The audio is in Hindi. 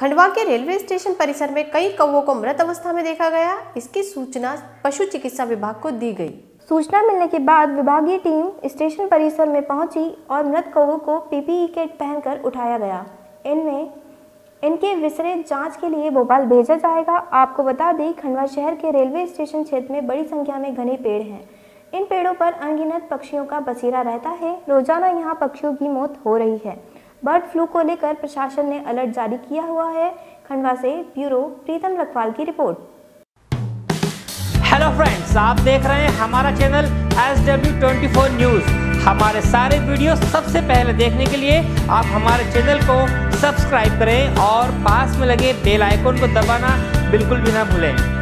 खंडवा के रेलवे स्टेशन परिसर में कई कौवों को मृत अवस्था में देखा गया। इसकी सूचना पशु चिकित्सा विभाग को दी गई। सूचना मिलने के बाद विभागीय टीम स्टेशन परिसर में पहुँची और मृत कौवों को पीपीई किट पहनकर उठाया गया। इनमें, इनके विस्तृत जाँच के लिए भोपाल भेजा जाएगा। आपको बता दें, खंडवा शहर के रेलवे स्टेशन क्षेत्र में बड़ी संख्या में घने पेड़ हैं। इन पेड़ों पर अनगिनत पक्षियों का बसेरा रहता है। रोज़ाना यहाँ पक्षियों की मौत हो रही है। बर्ड फ्लू को लेकर प्रशासन ने अलर्ट जारी किया हुआ है। खंडवा से ब्यूरो प्रीतम लखवाल की रिपोर्ट। हेलो फ्रेंड्स आप देख रहे हैं हमारा channel S W twenty four news हमारे सारे वीडियो सबसे पहले देखने के लिए आप हमारे चैनल को सब्सक्राइब करें और पास में लगे बेल आइकोन को दबाना बिल्कुल भी ना भूलें।